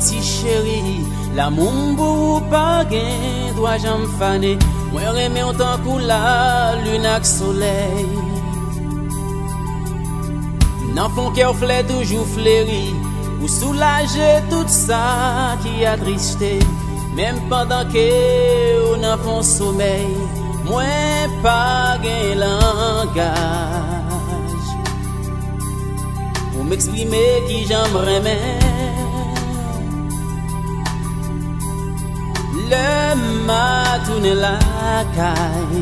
ti chéri L'amour pour pas gain doit j'en faner. Moi remè en tant que la lune ak soleil. Nan fon cœur flè toujours fléri Ou soulager tout ça qui a tristé. Même pendant que ou nan fon sommeil. Moi pas gain langage. Pour m'exprimer qui j'aimerais Le matoune lakay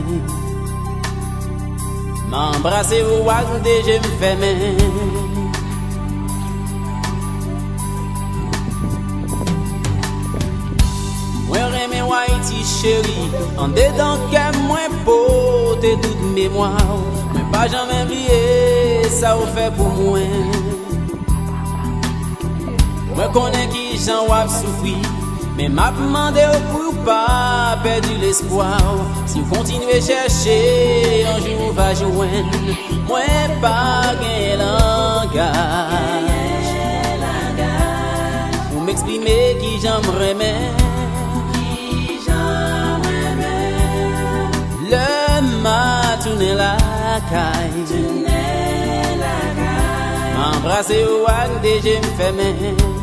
M'embrase ou ak deje m'feme Mwen reme waiti cheri An dedan ke mwen pote tout memwa Mwen pa jamen blye sa ou fe pou mwen Mwen konen ki jan wap soufri Mais m'a demandé pour pas perdre l'espoir. Si vous continuez chercher un jour va joindre. Moi pas gain langage. Pour m'exprimer qui j'aimerais Le matin la caille. M'embrasser ou ak de je me fais